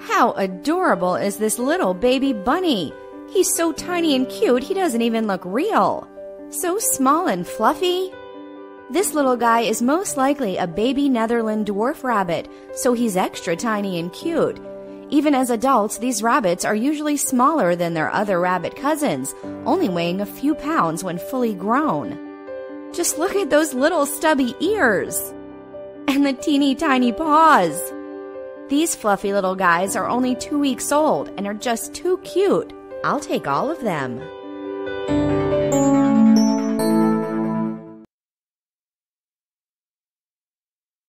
How adorable is this little baby bunny? He's so tiny and cute, he doesn't even look real. So small and fluffy. This little guy is most likely a baby Netherland dwarf rabbit, so he's extra tiny and cute. Even as adults, these rabbits are usually smaller than their other rabbit cousins, only weighing a few pounds when fully grown. Just look at those little stubby ears! and the teeny tiny paws. These fluffy little guys are only two weeks old and are just too cute. I'll take all of them.